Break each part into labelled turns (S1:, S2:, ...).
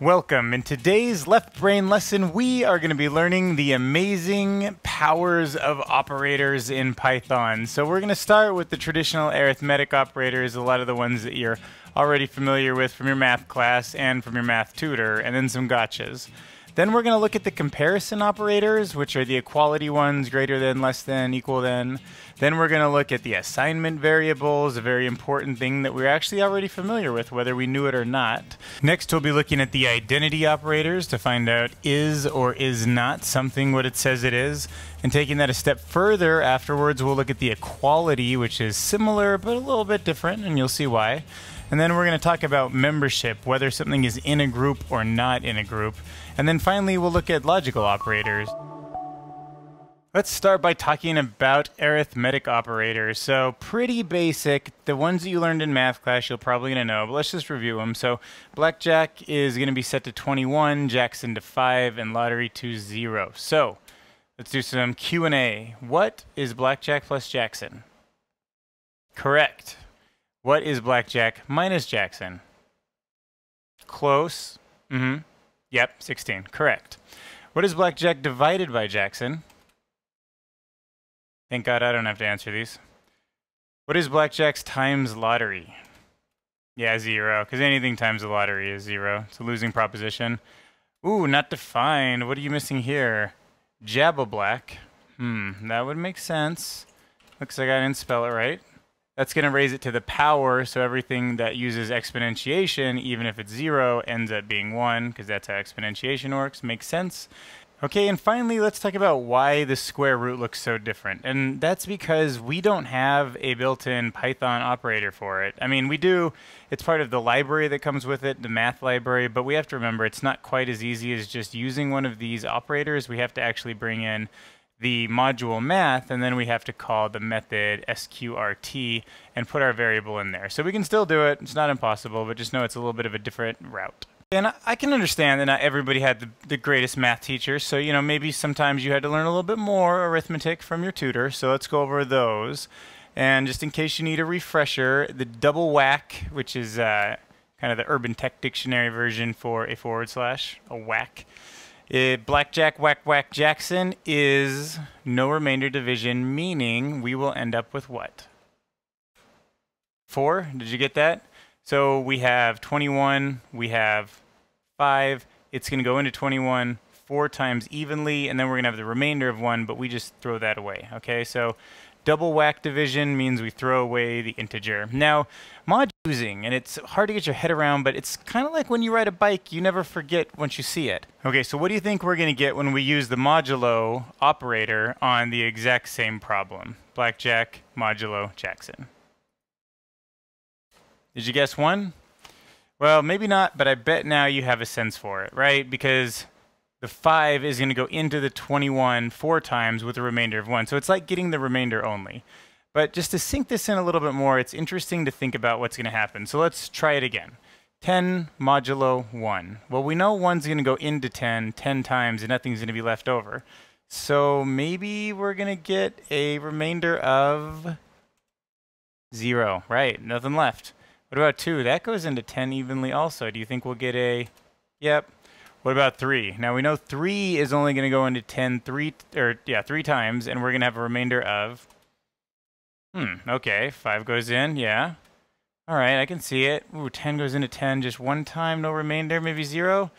S1: Welcome. In today's left brain lesson, we are going to be learning the amazing powers of operators in Python. So we're going to start with the traditional arithmetic operators, a lot of the ones that you're already familiar with from your math class and from your math tutor, and then some gotchas. Then we're going to look at the comparison operators, which are the equality ones, greater than, less than, equal than. Then we're going to look at the assignment variables, a very important thing that we're actually already familiar with, whether we knew it or not. Next, we'll be looking at the identity operators to find out is or is not something what it says it is. And taking that a step further, afterwards, we'll look at the equality, which is similar but a little bit different, and you'll see why. And then we're going to talk about membership, whether something is in a group or not in a group. And then finally, we'll look at logical operators. Let's start by talking about arithmetic operators. So pretty basic. The ones that you learned in math class, you're probably going to know, but let's just review them. So blackjack is going to be set to 21, Jackson to 5, and lottery to 0. So let's do some Q&A. What is blackjack plus Jackson? Correct. What is blackjack minus Jackson? Close. Mm-hmm. Yep, 16. Correct. What is blackjack divided by Jackson? Thank God I don't have to answer these. What is blackjack's times lottery? Yeah, zero, because anything times the lottery is zero. It's a losing proposition. Ooh, not defined. What are you missing here? Jabba black. Hmm, that would make sense. Looks like I didn't spell it right. That's going to raise it to the power, so everything that uses exponentiation, even if it's zero, ends up being one, because that's how exponentiation works. Makes sense. Okay, and finally, let's talk about why the square root looks so different. And that's because we don't have a built-in Python operator for it. I mean, we do, it's part of the library that comes with it, the math library, but we have to remember it's not quite as easy as just using one of these operators. We have to actually bring in the module math, and then we have to call the method sqrt and put our variable in there. So we can still do it. It's not impossible, but just know it's a little bit of a different route. And I can understand that not everybody had the, the greatest math teacher, so you know maybe sometimes you had to learn a little bit more arithmetic from your tutor. So let's go over those. And just in case you need a refresher, the double whack, which is uh, kind of the Urban Tech Dictionary version for a forward slash, a whack. It, blackjack, whack, whack, Jackson is no remainder division, meaning we will end up with what? Four? Did you get that? So we have 21, we have 5. It's going to go into 21 four times evenly, and then we're going to have the remainder of 1, but we just throw that away. Okay, so double whack division means we throw away the integer. Now, mod using, and it's hard to get your head around, but it's kind of like when you ride a bike, you never forget once you see it. Okay, so what do you think we're going to get when we use the modulo operator on the exact same problem? Blackjack, modulo, Jackson. Did you guess one? Well, maybe not, but I bet now you have a sense for it, right? Because the 5 is going to go into the 21 four times with a remainder of 1. So it's like getting the remainder only. But just to sink this in a little bit more, it's interesting to think about what's going to happen. So let's try it again. 10 modulo 1. Well, we know 1's going to go into 10 10 times and nothing's going to be left over. So maybe we're going to get a remainder of 0. Right, nothing left. What about 2? That goes into 10 evenly also. Do you think we'll get a... Yep. What about 3? Now we know 3 is only going to go into 10 three, or, yeah, 3 times, and we're going to have a remainder of... Hmm, okay. 5 goes in, yeah. All right, I can see it. Ooh, 10 goes into 10 just one time, no remainder, maybe 0?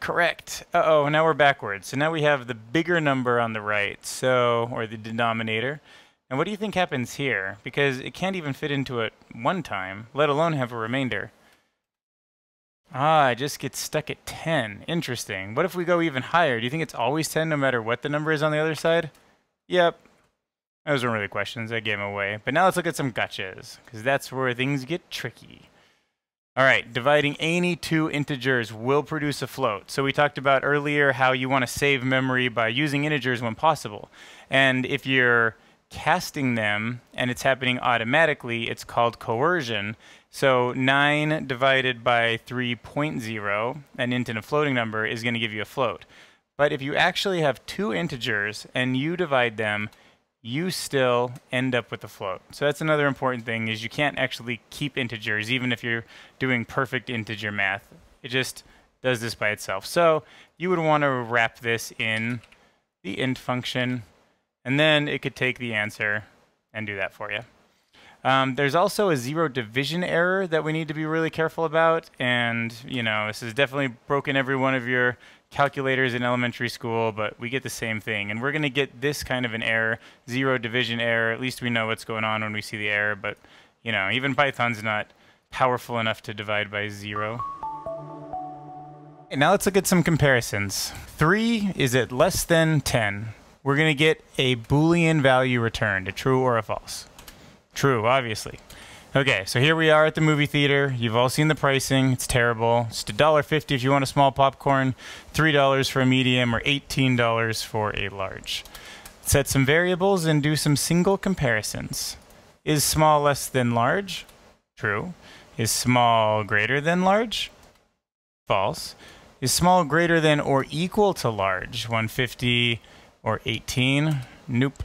S1: Correct. Uh-oh, now we're backwards. So now we have the bigger number on the right, so, or the denominator. And what do you think happens here? Because it can't even fit into it one time, let alone have a remainder. Ah, it just gets stuck at 10. Interesting. What if we go even higher? Do you think it's always 10 no matter what the number is on the other side? Yep. Those weren't really questions. I gave them away. But now let's look at some gotchas, because that's where things get tricky. All right, dividing any two integers will produce a float. So we talked about earlier how you want to save memory by using integers when possible. And if you're casting them and it's happening automatically, it's called coercion. So 9 divided by 3.0 an int and a floating number is going to give you a float. But if you actually have two integers and you divide them, you still end up with a float. So that's another important thing is you can't actually keep integers even if you're doing perfect integer math. It just does this by itself. So you would want to wrap this in the int function, and then it could take the answer and do that for you. Um, there's also a zero division error that we need to be really careful about, and you know this has definitely broken every one of your calculators in elementary school, but we get the same thing, and we're going to get this kind of an error, zero division error. At least we know what's going on when we see the error, but you know even Python's not powerful enough to divide by zero. And now let's look at some comparisons. 3 is at less than 10. We're going to get a Boolean value returned, a true or a false. True, obviously. Okay, so here we are at the movie theater. You've all seen the pricing. It's terrible. It's $1.50 if you want a small popcorn, $3 for a medium, or $18 for a large. Set some variables and do some single comparisons. Is small less than large? True. Is small greater than large? False. Is small greater than or equal to large? 150 or 18? Nope.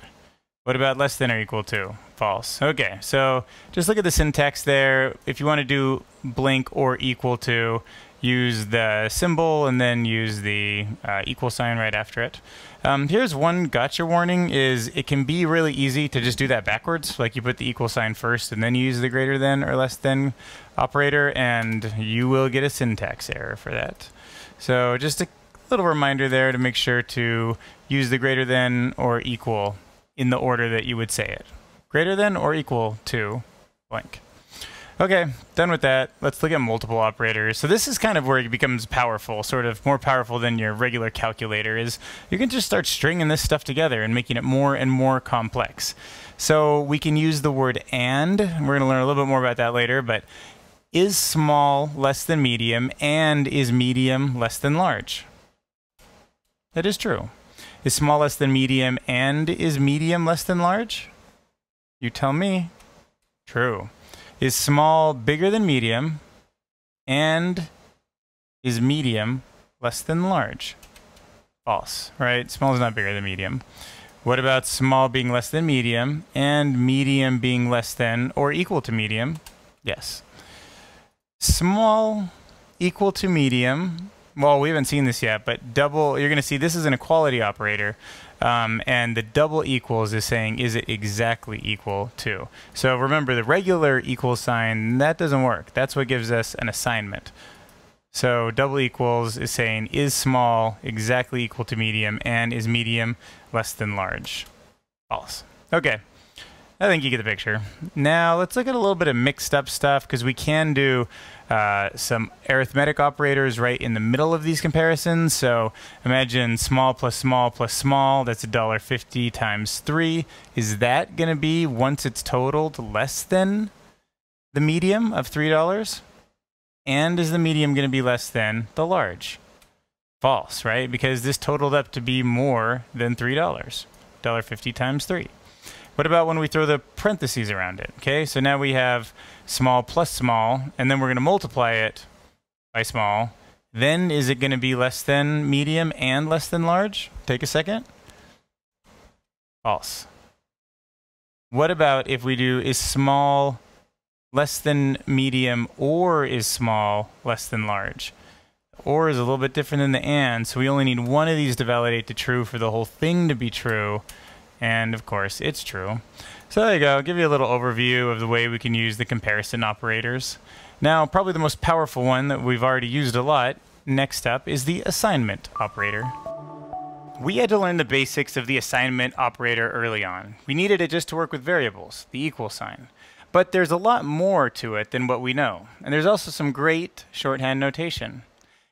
S1: What about less than or equal to? False. Okay, so just look at the syntax there. If you want to do blank or equal to, use the symbol and then use the uh, equal sign right after it. Um, here's one gotcha warning is it can be really easy to just do that backwards. Like you put the equal sign first and then you use the greater than or less than operator and you will get a syntax error for that. So just a little reminder there to make sure to use the greater than or equal in the order that you would say it. Greater than or equal to blank. Okay, done with that. Let's look at multiple operators. So this is kind of where it becomes powerful, sort of more powerful than your regular calculator is you can just start stringing this stuff together and making it more and more complex. So we can use the word and. We're going to learn a little bit more about that later, but is small less than medium and is medium less than large? That is true. Is small less than medium and is medium less than large? You tell me. True. Is small bigger than medium and is medium less than large? False, right? Small is not bigger than medium. What about small being less than medium and medium being less than or equal to medium? Yes. Small equal to medium. Well, we haven't seen this yet, but double, you're going to see this is an equality operator. Um, and the double equals is saying, is it exactly equal to? So remember, the regular equal sign, that doesn't work. That's what gives us an assignment. So double equals is saying, is small exactly equal to medium, and is medium less than large? False. Okay. I think you get the picture. Now let's look at a little bit of mixed up stuff because we can do uh, some arithmetic operators right in the middle of these comparisons. So imagine small plus small plus small, that's $1.50 times 3. Is that going to be, once it's totaled, less than the medium of $3? And is the medium going to be less than the large? False, right? Because this totaled up to be more than $3. $1.50 times 3. What about when we throw the parentheses around it? Okay, so now we have small plus small, and then we're going to multiply it by small. Then is it going to be less than medium and less than large? Take a second. False. What about if we do is small less than medium or is small less than large? Or is a little bit different than the and, so we only need one of these to validate to true for the whole thing to be true. And of course, it's true. So there you go. I'll give you a little overview of the way we can use the comparison operators. Now, probably the most powerful one that we've already used a lot, next up, is the assignment operator. We had to learn the basics of the assignment operator early on. We needed it just to work with variables, the equal sign. But there's a lot more to it than what we know. And there's also some great shorthand notation.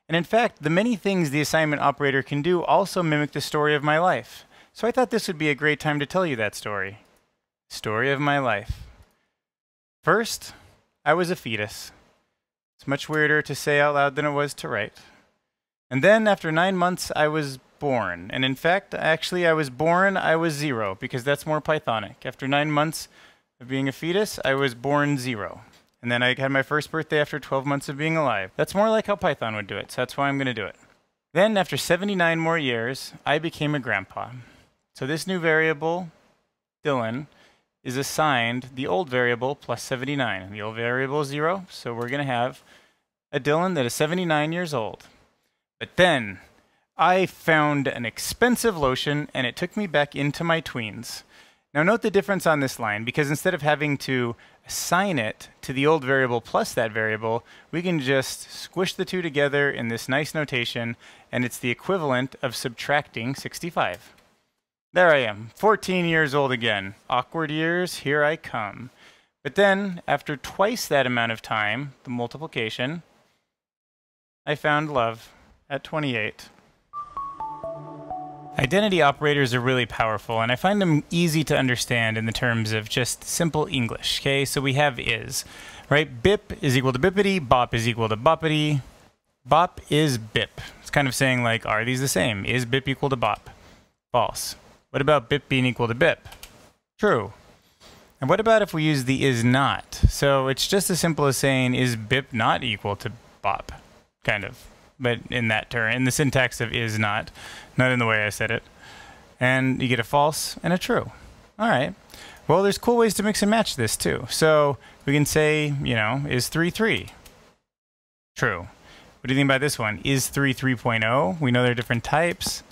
S1: And in fact, the many things the assignment operator can do also mimic the story of my life. So I thought this would be a great time to tell you that story. Story of my life. First, I was a fetus. It's much weirder to say out loud than it was to write. And then, after nine months, I was born. And in fact, actually, I was born, I was zero, because that's more Pythonic. After nine months of being a fetus, I was born zero. And then I had my first birthday after 12 months of being alive. That's more like how Python would do it, so that's why I'm going to do it. Then, after 79 more years, I became a grandpa. So this new variable, Dylan, is assigned the old variable plus 79. The old variable is 0, so we're going to have a Dylan that is 79 years old. But then I found an expensive lotion and it took me back into my tweens. Now note the difference on this line because instead of having to assign it to the old variable plus that variable, we can just squish the two together in this nice notation and it's the equivalent of subtracting 65. There I am, 14 years old again. Awkward years, here I come. But then, after twice that amount of time, the multiplication, I found love at 28. Identity operators are really powerful, and I find them easy to understand in the terms of just simple English. Okay, so we have is, right? Bip is equal to bippity, bop is equal to boppity, bop is bip. It's kind of saying like, are these the same? Is bip equal to bop? False. What about bip being equal to bip? True. And what about if we use the is not? So it's just as simple as saying, is bip not equal to bop? Kind of but in that term, in the syntax of is not, not in the way I said it. And you get a false and a true. All right. Well, there's cool ways to mix and match this too. So we can say, you know, is 3 3? True. What do you think about this one? Is 3 3.0? We know there are different types.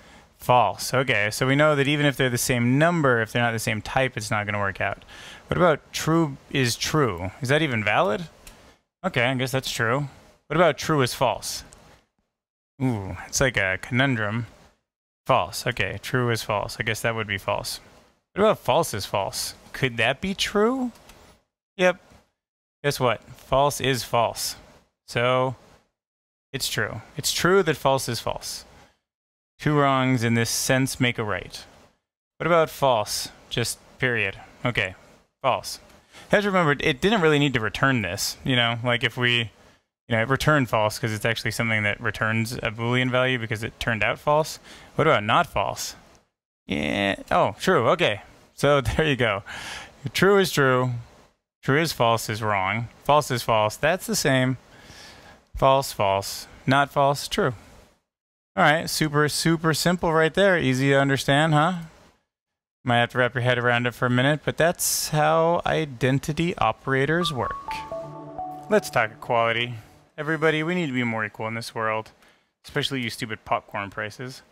S1: False. Okay, so we know that even if they're the same number, if they're not the same type, it's not going to work out. What about true is true? Is that even valid? Okay, I guess that's true. What about true is false? Ooh, it's like a conundrum. False. Okay, true is false. I guess that would be false. What about false is false? Could that be true? Yep. Guess what? False is false. So, it's true. It's true that false is false. Two wrongs in this sense make a right. What about false? Just period. Okay, false. Have to remember, it didn't really need to return this. You know, like if we you know, return false because it's actually something that returns a Boolean value because it turned out false. What about not false? Yeah. Oh, true. Okay. So there you go. True is true. True is false is wrong. False is false. That's the same. False, false. Not false, true. All right. Super, super simple right there. Easy to understand, huh? Might have to wrap your head around it for a minute, but that's how identity operators work. Let's talk equality. Everybody, we need to be more equal in this world, especially you stupid popcorn prices.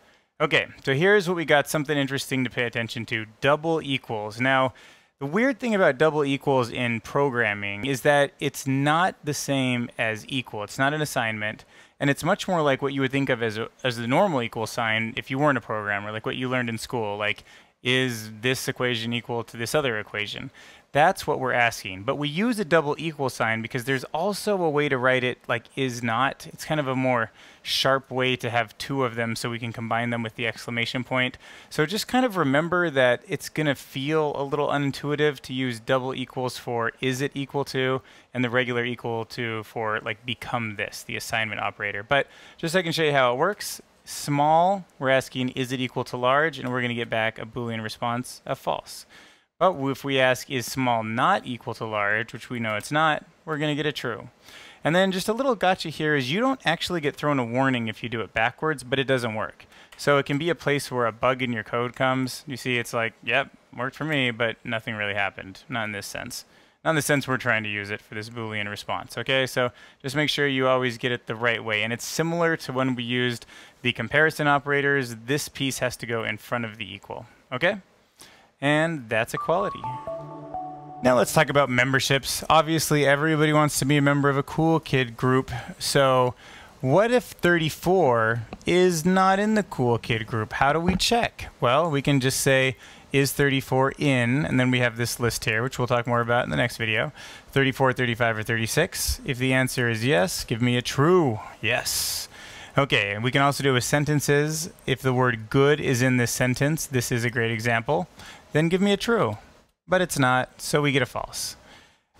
S1: Okay, so here's what we got something interesting to pay attention to double equals. Now, the weird thing about double equals in programming is that it's not the same as equal. It's not an assignment, and it's much more like what you would think of as a, as the normal equal sign if you weren't a programmer, like what you learned in school, like is this equation equal to this other equation? That's what we're asking. But we use a double equal sign because there's also a way to write it like is not. It's kind of a more sharp way to have two of them so we can combine them with the exclamation point. So just kind of remember that it's going to feel a little unintuitive to use double equals for is it equal to and the regular equal to for like become this, the assignment operator. But just so I can show you how it works, small, we're asking is it equal to large and we're going to get back a boolean response of false. But if we ask, is small not equal to large, which we know it's not, we're going to get a true. And then just a little gotcha here is you don't actually get thrown a warning if you do it backwards, but it doesn't work. So it can be a place where a bug in your code comes. You see, it's like, yep, worked for me, but nothing really happened. Not in this sense. Not in the sense we're trying to use it for this Boolean response. Okay, so just make sure you always get it the right way. And it's similar to when we used the comparison operators. This piece has to go in front of the equal. Okay? and that's equality. Now let's talk about memberships. Obviously, everybody wants to be a member of a cool kid group. So, what if 34 is not in the cool kid group? How do we check? Well, we can just say is 34 in, and then we have this list here, which we'll talk more about in the next video. 34, 35, or 36. If the answer is yes, give me a true. Yes. Okay, and we can also do with sentences. If the word good is in this sentence, this is a great example then give me a true. But it's not, so we get a false.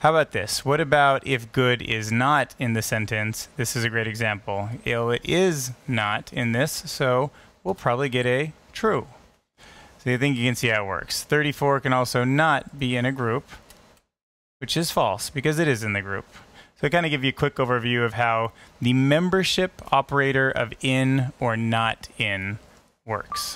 S1: How about this? What about if good is not in the sentence? This is a great example. Ill it is not in this, so we'll probably get a true. So I think you can see how it works. 34 can also not be in a group, which is false because it is in the group. So I kind of give you a quick overview of how the membership operator of in or not in works.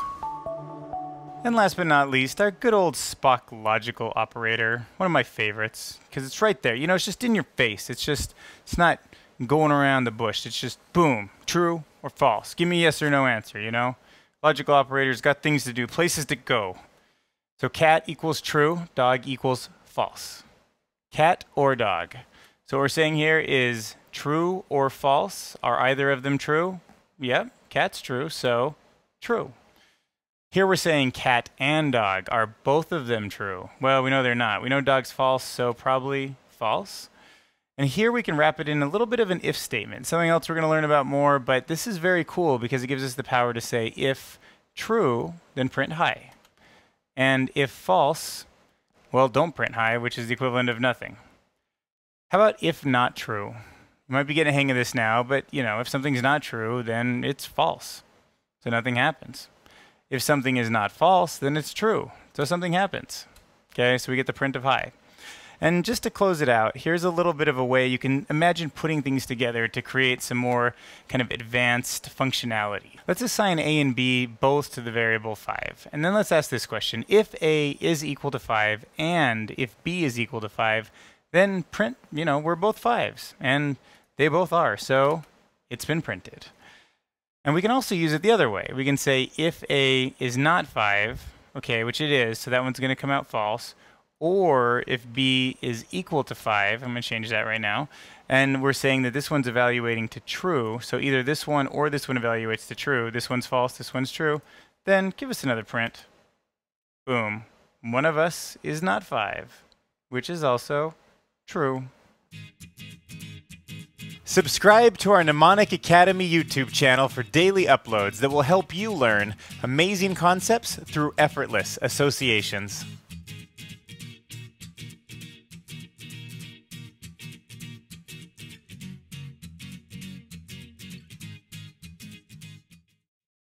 S1: And last but not least, our good old Spock logical operator. One of my favorites, because it's right there. You know, it's just in your face. It's just, it's not going around the bush. It's just boom, true, or false? Give me a yes or no answer, you know? Logical operators got things to do, places to go. So cat equals true, dog equals false. Cat or dog. So what we're saying here is true or false. Are either of them true? Yep, cat's true, so true. Here we're saying cat and dog. Are both of them true? Well, we know they're not. We know dog's false, so probably false. And here we can wrap it in a little bit of an if statement, something else we're going to learn about more, but this is very cool because it gives us the power to say if true, then print high. And if false, well, don't print high, which is the equivalent of nothing. How about if not true? You might be getting a hang of this now, but you know, if something's not true, then it's false. So nothing happens. If something is not false, then it's true. So something happens. Okay, so we get the print of high. And just to close it out, here's a little bit of a way you can imagine putting things together to create some more kind of advanced functionality. Let's assign a and b both to the variable 5. And then let's ask this question. If a is equal to 5 and if b is equal to 5, then print, you know, we're both 5s. And they both are, so it's been printed. And we can also use it the other way. We can say if a is not 5, okay, which it is, so that one's going to come out false, or if b is equal to 5, I'm going to change that right now, and we're saying that this one's evaluating to true, so either this one or this one evaluates to true, this one's false, this one's true, then give us another print. Boom. One of us is not 5, which is also true. Subscribe to our Mnemonic Academy YouTube channel for daily uploads that will help you learn amazing concepts through effortless associations.